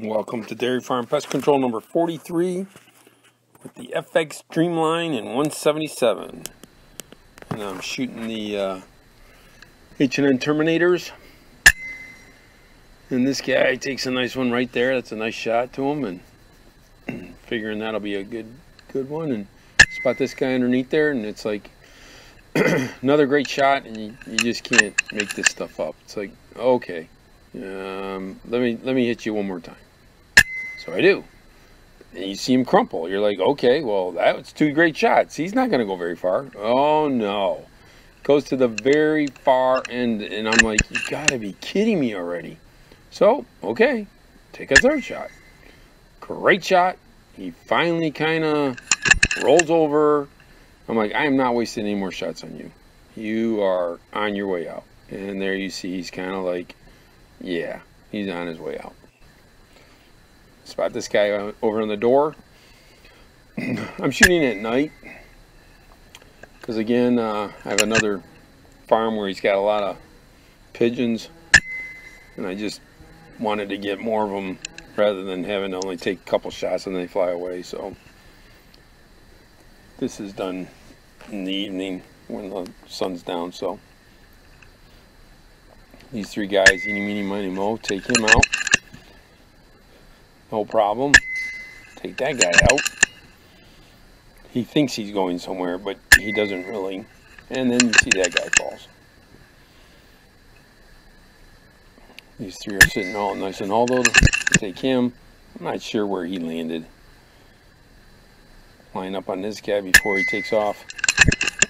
Welcome to Dairy Farm Pest Control number 43 with the FX Dreamline in 177. And I'm shooting the uh, H&N Terminators. And this guy takes a nice one right there. That's a nice shot to him. And figuring that'll be a good good one. And spot this guy underneath there. And it's like another great shot. And you, you just can't make this stuff up. It's like, okay. Um, let me let me hit you one more time. So I do. And you see him crumple. You're like, okay, well, that was two great shots. He's not going to go very far. Oh, no. Goes to the very far end, and I'm like, you got to be kidding me already. So, okay, take a third shot. Great shot. He finally kind of rolls over. I'm like, I am not wasting any more shots on you. You are on your way out. And there you see he's kind of like, yeah, he's on his way out. Spot this guy over on the door. I'm shooting at night because again, uh, I have another farm where he's got a lot of pigeons and I just wanted to get more of them rather than having to only take a couple shots and they fly away. So this is done in the evening when the sun's down. So these three guys, eeny, meeny, miny, mo, take him out. No problem. Take that guy out. He thinks he's going somewhere, but he doesn't really. And then you see that guy falls. These three are sitting all nice and although take him. I'm not sure where he landed. Line up on this guy before he takes off.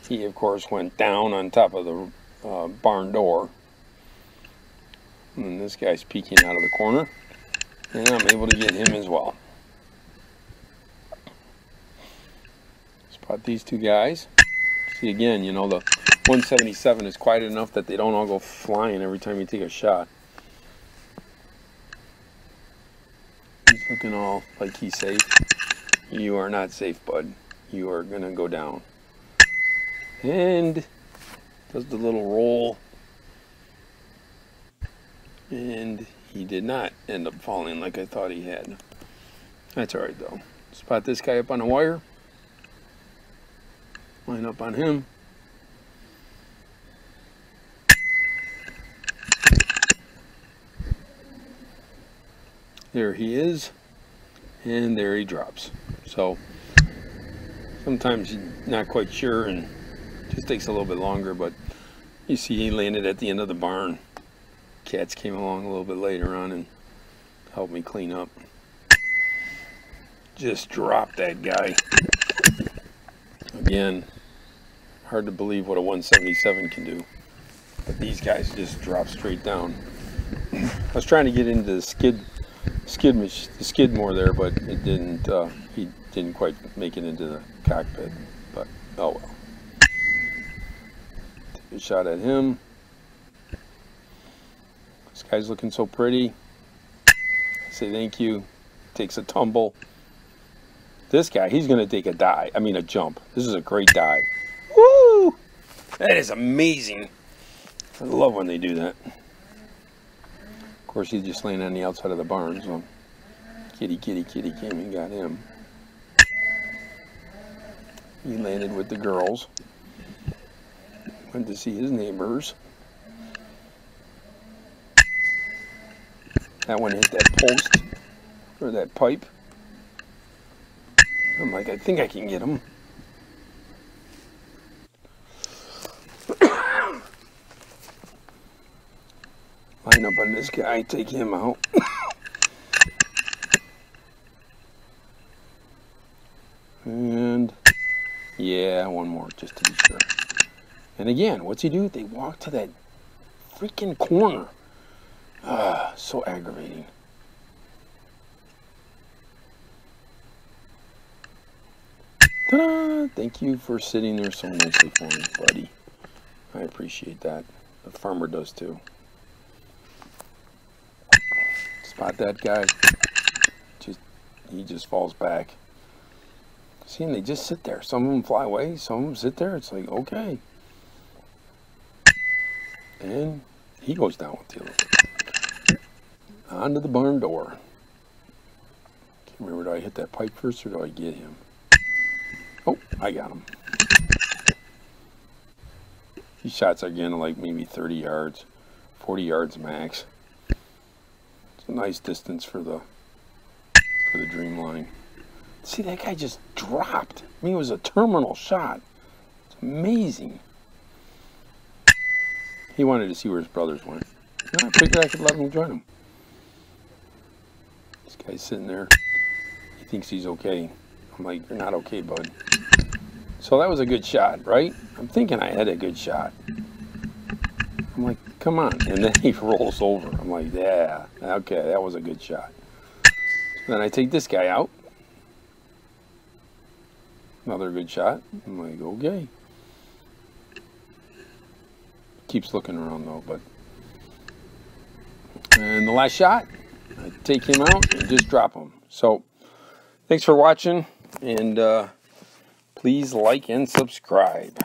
He, of course, went down on top of the uh, barn door. And this guy's peeking out of the corner and I'm able to get him as well. Spot these two guys. See again, you know, the 177 is quiet enough that they don't all go flying every time you take a shot. He's looking all like he's safe. You are not safe, bud. You are going to go down. And does the little roll. And he did not end up falling like I thought he had. That's alright though. Spot this guy up on a wire. Line up on him. There he is. And there he drops. So sometimes you're not quite sure and just takes a little bit longer, but you see he landed at the end of the barn cats came along a little bit later on and helped me clean up. Just dropped that guy. Again, hard to believe what a 177 can do. But these guys just drop straight down. I was trying to get into the skid skid the skid more there, but it didn't. Uh, he didn't quite make it into the cockpit. But oh well. Take a shot at him. This guy's looking so pretty. Say thank you. Takes a tumble. This guy, he's going to take a dive. I mean, a jump. This is a great dive. Woo! That is amazing. I love when they do that. Of course, he's just laying on the outside of the barn, so kitty, kitty, kitty came and got him. He landed with the girls. Went to see his neighbors. That one hit that post or that pipe. I'm like, I think I can get him. Line up on this guy, take him out. and yeah, one more just to be sure. And again, what's he do? They walk to that freaking corner. Ah, so aggravating. Ta-da! Thank you for sitting there so nicely for me, buddy. I appreciate that. The farmer does too. Spot that guy. Just he just falls back. See, and they just sit there. Some of them fly away. Some of them sit there. It's like okay. And he goes down with the other onto the barn door. Can't Remember, do I hit that pipe first or do I get him? Oh, I got him. These shots are getting like maybe 30 yards, 40 yards max. It's a nice distance for the for the Dreamline. See, that guy just dropped. I mean, it was a terminal shot. It's amazing. He wanted to see where his brothers went. I figured I could let him join him. Guy's sitting there. He thinks he's okay. I'm like, you're not okay, bud. So that was a good shot, right? I'm thinking I had a good shot. I'm like, come on. And then he rolls over. I'm like, yeah, okay, that was a good shot. So then I take this guy out. Another good shot. I'm like, okay. Keeps looking around though, but. And the last shot, take him out and just drop him. So, thanks for watching, and uh, please like and subscribe.